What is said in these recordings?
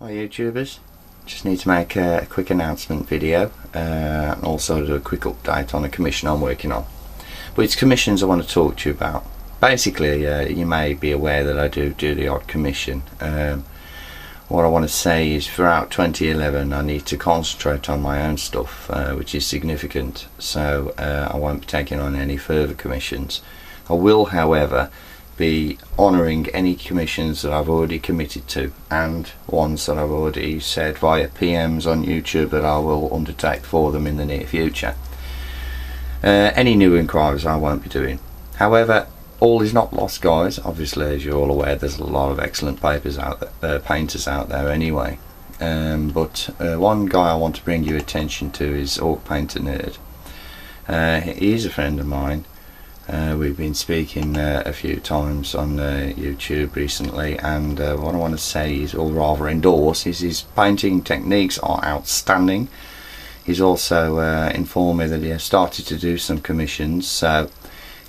Hi YouTubers, just need to make a quick announcement video uh, and also do a quick update on a commission I'm working on. But it's commissions I want to talk to you about. Basically, uh, you may be aware that I do do the odd commission. Um, what I want to say is throughout 2011 I need to concentrate on my own stuff, uh, which is significant, so uh, I won't be taking on any further commissions. I will, however, be honouring any commissions that I've already committed to and ones that I've already said via PMs on YouTube that I will undertake for them in the near future. Uh, any new inquiries I won't be doing. However, all is not lost, guys. Obviously, as you're all aware, there's a lot of excellent papers out there, uh, painters out there anyway. Um, but uh, one guy I want to bring you attention to is Orc Painter Nerd. Uh, he is a friend of mine uh, we've been speaking uh, a few times on uh, YouTube recently, and uh, what I want to say is, or rather endorse, is his painting techniques are outstanding. He's also uh, informed me that he has started to do some commissions. So,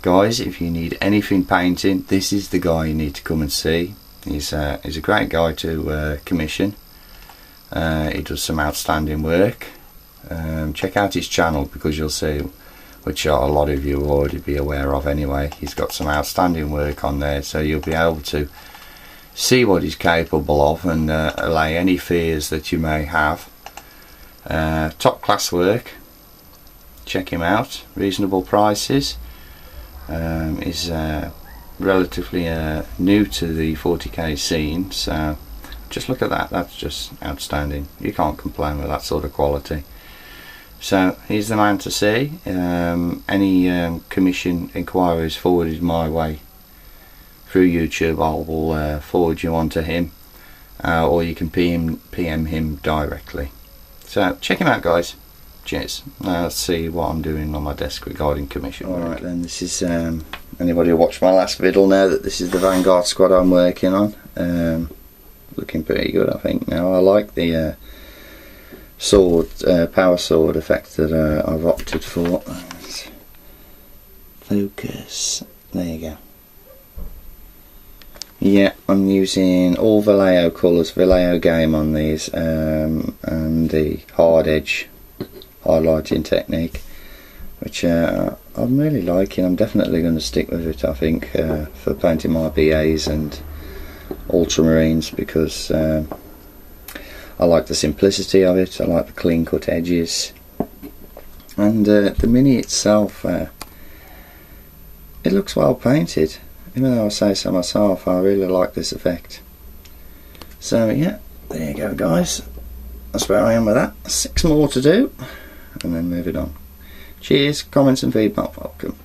guys, if you need anything painting, this is the guy you need to come and see. He's uh, he's a great guy to commission. he does some outstanding work. Um, check out his channel because you'll see which a lot of you will already be aware of anyway. He's got some outstanding work on there, so you'll be able to see what he's capable of and uh, allay any fears that you may have. Uh, top class work. Check him out. Reasonable prices. Um, is uh, relatively uh, new to the 40k scene, so just look at that. That's just outstanding. You can't complain with that sort of quality. So he's the man to see. Um, any um, commission inquiries forwarded my way through YouTube, I will uh, forward you on to him, uh, or you can PM, PM him directly. So check him out, guys. Cheers. Now let's see what I'm doing on my desk regarding commission. Alright then, this is um, anybody who watched my last video know that this is the Vanguard squad I'm working on. Um, looking pretty good, I think. Now I like the uh, sword, uh, power sword effect that uh, I've opted for. Focus. There you go. Yeah, I'm using all Vallejo colours, Vallejo game on these, um, and the hard edge highlighting technique, which uh, I'm really liking. I'm definitely going to stick with it, I think, uh, for painting my BAs and ultramarines because. Um, I like the simplicity of it, I like the clean cut edges. And uh, the Mini itself uh, it looks well painted. Even though I say so myself I really like this effect. So yeah there you go guys. That's where I am with that. Six more to do and then move it on. Cheers comments and feedback welcome